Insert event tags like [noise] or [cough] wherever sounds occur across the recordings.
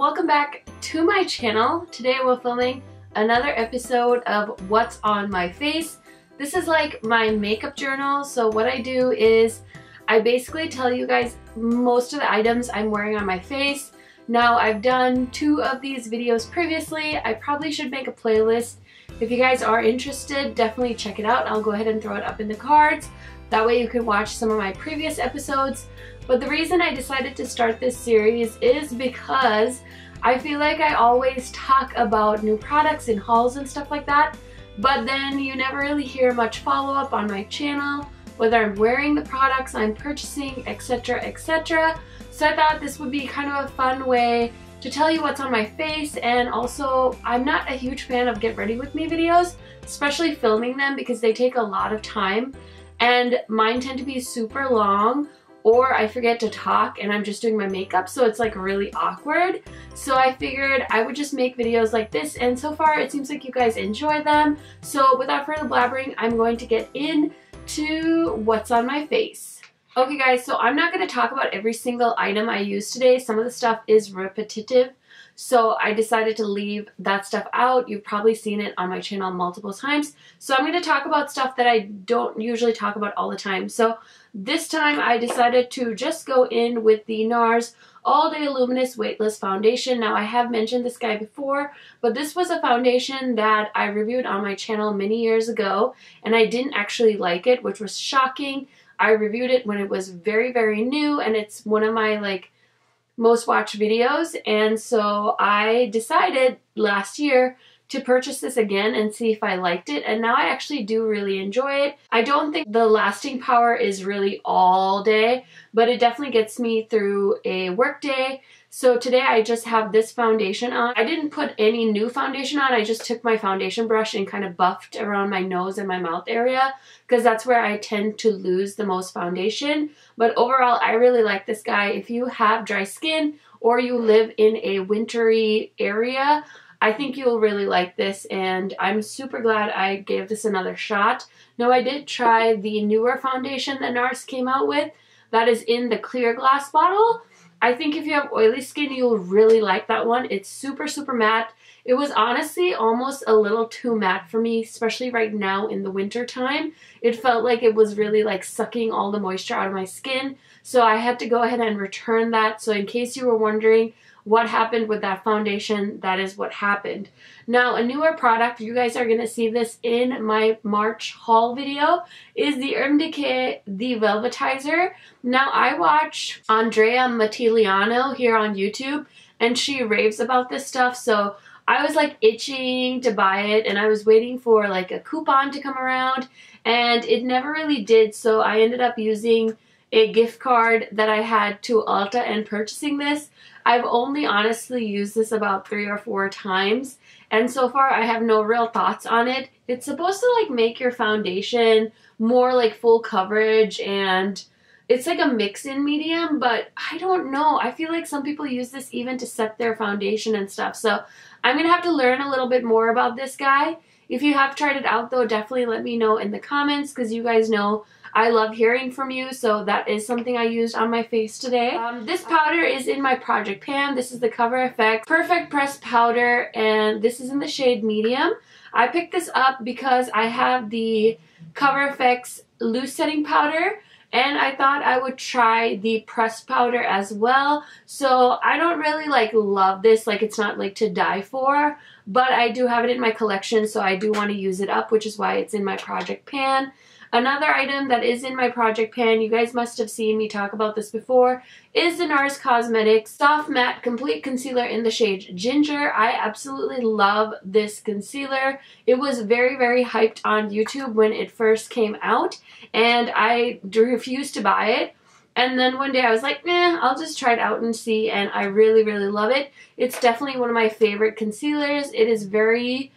welcome back to my channel. Today we're filming another episode of What's on My Face. This is like my makeup journal, so what I do is I basically tell you guys most of the items I'm wearing on my face. Now I've done two of these videos previously. I probably should make a playlist. If you guys are interested, definitely check it out. I'll go ahead and throw it up in the cards. That way you can watch some of my previous episodes. But the reason I decided to start this series is because I feel like I always talk about new products and hauls and stuff like that, but then you never really hear much follow-up on my channel, whether I'm wearing the products I'm purchasing, etc, etc. So I thought this would be kind of a fun way to tell you what's on my face and also I'm not a huge fan of get ready with me videos, especially filming them because they take a lot of time and mine tend to be super long or I forget to talk and I'm just doing my makeup so it's like really awkward. So I figured I would just make videos like this and so far it seems like you guys enjoy them. So without further blabbering, I'm going to get into what's on my face. Okay guys, so I'm not going to talk about every single item I use today. Some of the stuff is repetitive so I decided to leave that stuff out. You've probably seen it on my channel multiple times. So I'm going to talk about stuff that I don't usually talk about all the time. So this time I decided to just go in with the NARS All Day Luminous Weightless Foundation. Now I have mentioned this guy before, but this was a foundation that I reviewed on my channel many years ago and I didn't actually like it, which was shocking. I reviewed it when it was very, very new and it's one of my like most watched videos and so I decided last year to purchase this again and see if I liked it and now I actually do really enjoy it. I don't think the lasting power is really all day but it definitely gets me through a work day so today I just have this foundation on. I didn't put any new foundation on. I just took my foundation brush and kind of buffed around my nose and my mouth area because that's where I tend to lose the most foundation. But overall, I really like this guy. If you have dry skin or you live in a wintry area, I think you'll really like this and I'm super glad I gave this another shot. Now I did try the newer foundation that NARS came out with that is in the clear glass bottle I think if you have oily skin, you'll really like that one. It's super, super matte. It was honestly almost a little too matte for me, especially right now in the winter time. It felt like it was really like sucking all the moisture out of my skin. So I had to go ahead and return that. So in case you were wondering, what happened with that foundation, that is what happened. Now, a newer product, you guys are going to see this in my March haul video, is the Urban Decay The Velvetizer. Now, I watch Andrea Matillano here on YouTube, and she raves about this stuff, so I was like itching to buy it, and I was waiting for like a coupon to come around, and it never really did, so I ended up using a gift card that I had to Ulta and purchasing this. I've only honestly used this about three or four times and so far I have no real thoughts on it. It's supposed to like make your foundation more like full coverage and it's like a mix-in medium but I don't know. I feel like some people use this even to set their foundation and stuff so I'm gonna have to learn a little bit more about this guy. If you have tried it out though definitely let me know in the comments because you guys know I love hearing from you, so that is something I used on my face today. Um, this powder is in my Project Pan. This is the Cover FX Perfect Press Powder, and this is in the shade Medium. I picked this up because I have the Cover FX Loose Setting Powder, and I thought I would try the pressed powder as well. So I don't really like love this, like it's not like to die for, but I do have it in my collection, so I do want to use it up, which is why it's in my project pan. Another item that is in my project pan, you guys must have seen me talk about this before, is the NARS Cosmetics Soft Matte Complete Concealer in the shade Ginger. I absolutely love this concealer. It was very, very hyped on YouTube when it first came out, and I refused to buy it. And then one day I was like, nah, I'll just try it out and see, and I really, really love it. It's definitely one of my favorite concealers. It is very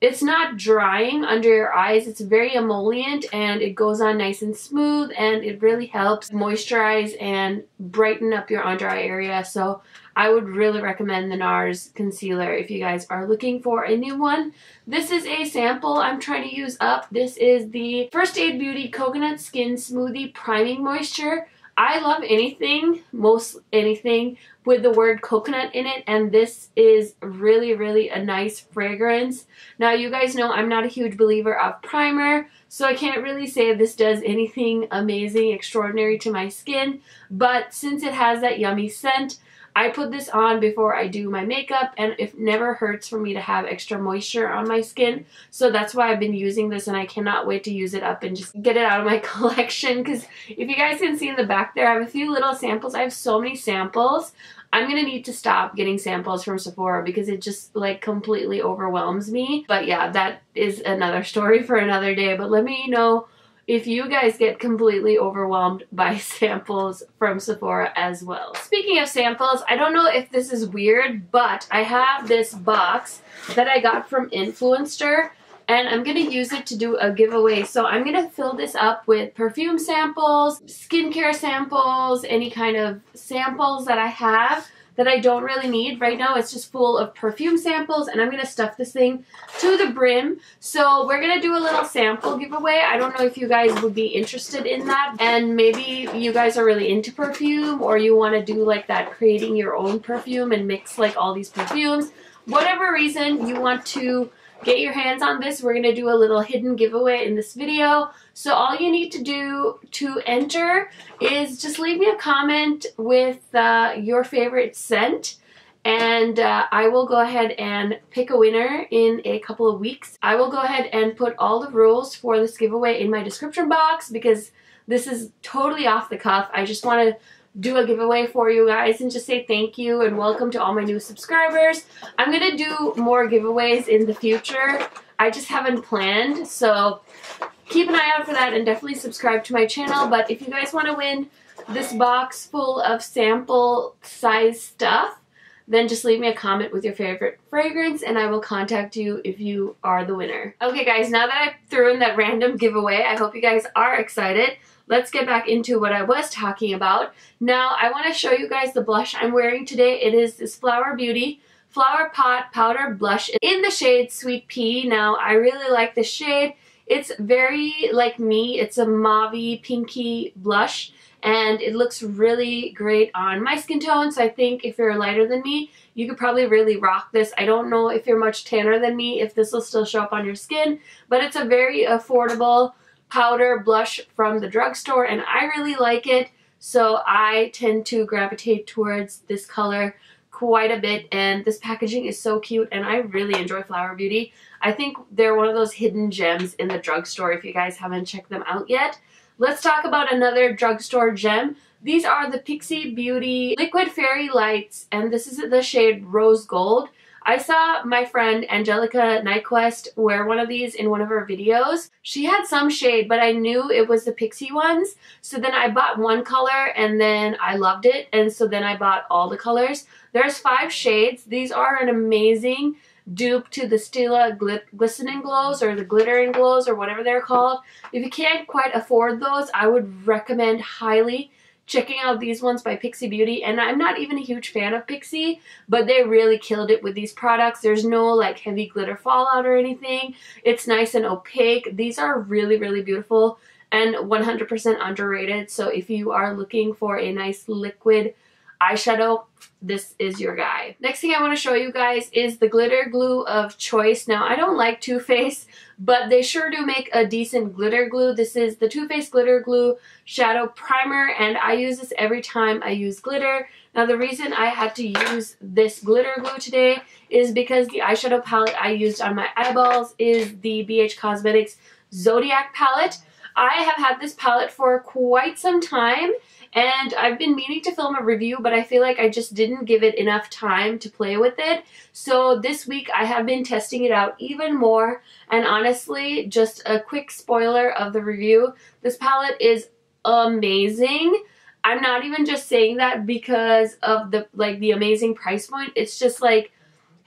it's not drying under your eyes. It's very emollient and it goes on nice and smooth and it really helps moisturize and brighten up your under eye area. So I would really recommend the NARS concealer if you guys are looking for a new one. This is a sample I'm trying to use up. This is the First Aid Beauty Coconut Skin Smoothie Priming Moisture. I love anything, most anything with the word coconut in it and this is really really a nice fragrance. Now you guys know I'm not a huge believer of primer so I can't really say this does anything amazing extraordinary to my skin but since it has that yummy scent I put this on before I do my makeup and it never hurts for me to have extra moisture on my skin. So that's why I've been using this and I cannot wait to use it up and just get it out of my [laughs] collection because if you guys can see in the back there, I have a few little samples. I have so many samples. I'm gonna need to stop getting samples from Sephora because it just like completely overwhelms me. But yeah, that is another story for another day. But let me know if you guys get completely overwhelmed by [laughs] samples from Sephora as well. Speaking of samples, I don't know if this is weird, but I have this box that I got from Influenster and I'm to use it to do a giveaway. So I'm to fill this up with perfume samples, skincare samples, any kind of samples that I have that I don't really need. Right now it's just full of perfume samples and I'm going to stuff this thing to the brim. So we're going to do a little sample giveaway. I don't know if you guys would be interested in that and maybe you guys are really into perfume or you want to do like that creating your own perfume and mix like all these perfumes. Whatever reason you want to get your hands on this. We're going to do a little hidden giveaway in this video. So all you need to do to enter is just leave me a comment with uh, your favorite scent and uh, I will go ahead and pick a winner in a couple of weeks. I will go ahead and put all the rules for this giveaway in my description box because this is totally off the cuff. I just want to do a giveaway for you guys and just say thank you and welcome to all my new subscribers. I'm going to do more giveaways in the future. I just haven't planned, so keep an eye out for that and definitely subscribe to my channel. But if you guys want to win this box full of sample size stuff, then just leave me a comment with your favorite fragrance and I will contact you if you are the winner. Okay guys, now that I threw in that random giveaway, I hope you guys are excited let's get back into what I was talking about. Now, I want to show you guys the blush I'm wearing today. It is this Flower Beauty Flower Pot Powder Blush in the shade Sweet Pea. Now, I really like this shade. It's very like me. It's a mauve pinky blush and it looks really great on my skin tone. So I think if you're lighter than me, you could probably really rock this. I don't know if you're much tanner than me, if this will still show up on your skin, but it's a very affordable powder blush from the drugstore and I really like it. So I tend to gravitate towards this color quite a bit and this packaging is so cute and I really enjoy Flower Beauty. I think they're one of those hidden gems in the drugstore if you guys haven't checked them out yet. Let's talk about another drugstore gem. These are the Pixi Beauty Liquid Fairy Lights and this is the shade Rose Gold. I saw my friend Angelica Nyquist wear one of these in one of her videos. She had some shade, but I knew it was the Pixi ones. So then I bought one color and then I loved it. And so then I bought all the colors. There's five shades. These are an amazing dupe to the Stila Gl Glistening Glows or the Glittering Glows or whatever they're called. If you can't quite afford those, I would recommend highly checking out these ones by Pixi Beauty. And I'm not even a huge fan of Pixi, but they really killed it with these products. There's no like heavy glitter fallout or anything. It's nice and opaque. These are really, really beautiful and 100% underrated. So if you are looking for a nice liquid eyeshadow, this is your guy. Next thing I want to show you guys is the glitter glue of choice. Now, I don't like Too Faced, but they sure do make a decent glitter glue. This is the Too Faced Glitter Glue Shadow Primer, and I use this every time I use glitter. Now, the reason I had to use this glitter glue today is because the eyeshadow palette I used on my eyeballs is the BH Cosmetics Zodiac palette. I have had this palette for quite some time, and I've been meaning to film a review, but I feel like I just didn't give it enough time to play with it. So this week I have been testing it out even more. And honestly, just a quick spoiler of the review. This palette is amazing. I'm not even just saying that because of the like the amazing price point. It's just like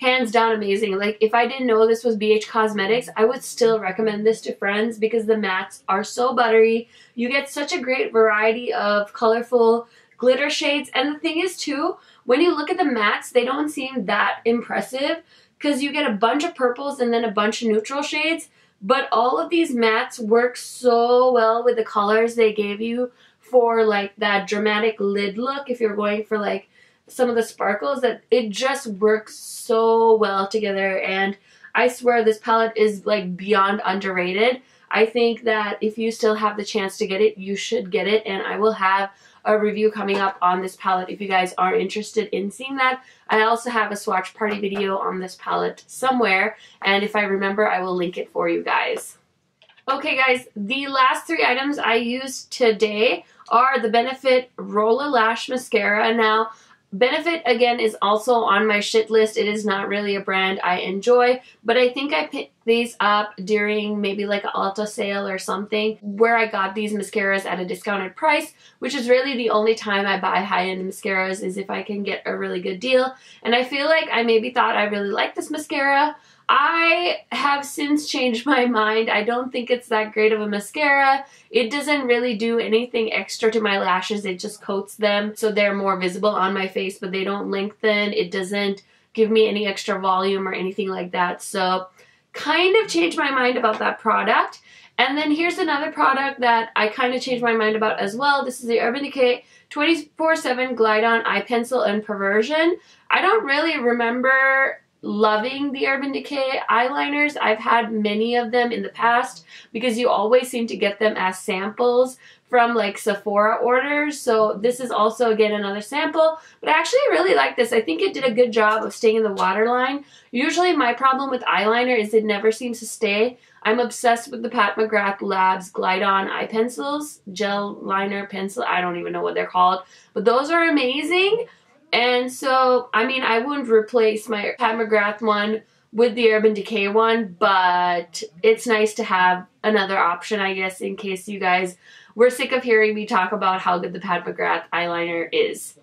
hands down amazing. Like if I didn't know this was BH Cosmetics, I would still recommend this to friends because the mattes are so buttery. You get such a great variety of colorful glitter shades. And the thing is too, when you look at the mattes, they don't seem that impressive because you get a bunch of purples and then a bunch of neutral shades. But all of these mattes work so well with the colors they gave you for like that dramatic lid look, if you're going for like some of the sparkles, that it just works so well together. And I swear this palette is like beyond underrated. I think that if you still have the chance to get it, you should get it. And I will have a review coming up on this palette if you guys are interested in seeing that. I also have a swatch party video on this palette somewhere. And if I remember, I will link it for you guys. Okay guys, the last three items I used today are the Benefit Roller Lash Mascara. Now, Benefit, again, is also on my shit list. It is not really a brand I enjoy, but I think I picked these up during maybe like an Ulta sale or something where I got these mascaras at a discounted price, which is really the only time I buy high-end mascaras is if I can get a really good deal. And I feel like I maybe thought I really liked this mascara, I have since changed my mind. I don't think it's that great of a mascara. It doesn't really do anything extra to my lashes. It just coats them so they're more visible on my face, but they don't lengthen. It doesn't give me any extra volume or anything like that. So kind of changed my mind about that product. And then here's another product that I kind of changed my mind about as well. This is the Urban Decay 24-7 Glide On Eye Pencil and Perversion. I don't really remember loving the Urban Decay eyeliners. I've had many of them in the past because you always seem to get them as samples from like Sephora orders. So this is also again another sample, but I actually really like this. I think it did a good job of staying in the waterline. Usually my problem with eyeliner is it never seems to stay. I'm obsessed with the Pat McGrath Labs Glide On eye pencils, gel liner pencil. I don't even know what they're called, but those are amazing. And so, I mean, I wouldn't replace my Pat McGrath one with the Urban Decay one, but it's nice to have another option, I guess, in case you guys were sick of hearing me talk about how good the Pat McGrath eyeliner is.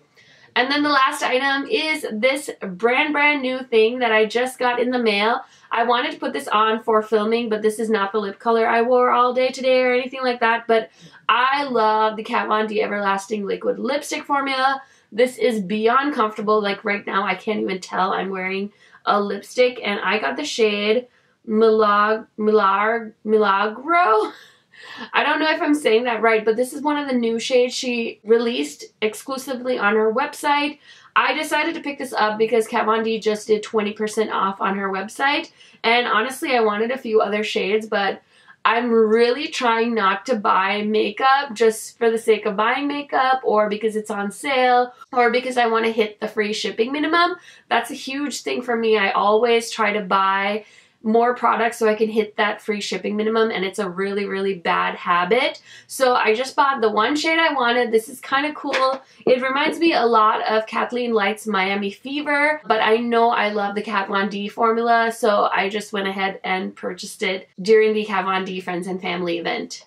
And then the last item is this brand brand new thing that I just got in the mail. I wanted to put this on for filming, but this is not the lip color I wore all day today or anything like that. But I love the Kat Von D Everlasting Liquid Lipstick Formula. This is beyond comfortable. Like right now, I can't even tell I'm wearing a lipstick. And I got the shade Milag Milag Milagro. [laughs] I don't know if I'm saying that right, but this is one of the new shades she released exclusively on her website. I decided to pick this up because Kat Von D just did 20% off on her website. And honestly, I wanted a few other shades, but I'm really trying not to buy makeup just for the sake of buying makeup or because it's on sale or because I want to hit the free shipping minimum. That's a huge thing for me. I always try to buy more products so I can hit that free shipping minimum and it's a really really bad habit. So I just bought the one shade I wanted. This is kind of cool. It reminds me a lot of Kathleen Light's Miami Fever but I know I love the Kat Von D formula so I just went ahead and purchased it during the Kat Von D Friends and Family event.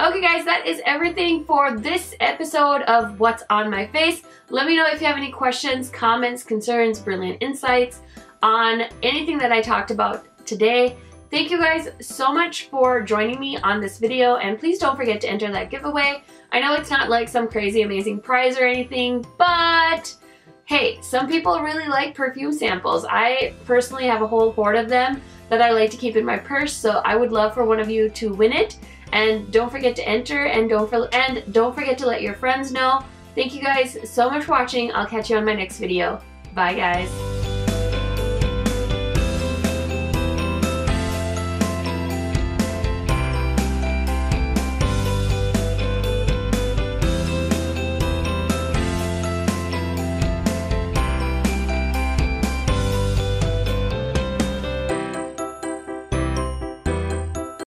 Okay guys, that is everything for this episode of What's on My Face. Let me know if you have any questions, comments, concerns, brilliant insights on anything that I talked about today. Thank you guys so much for joining me on this video and please don't forget to enter that giveaway. I know it's not like some crazy amazing prize or anything, but hey, some people really like perfume samples. I personally have a whole hoard of them that I like to keep in my purse, so I would love for one of you to win it. And don't forget to enter and don't for and don't forget to let your friends know. Thank you guys so much for watching. I'll catch you on my next video. Bye guys.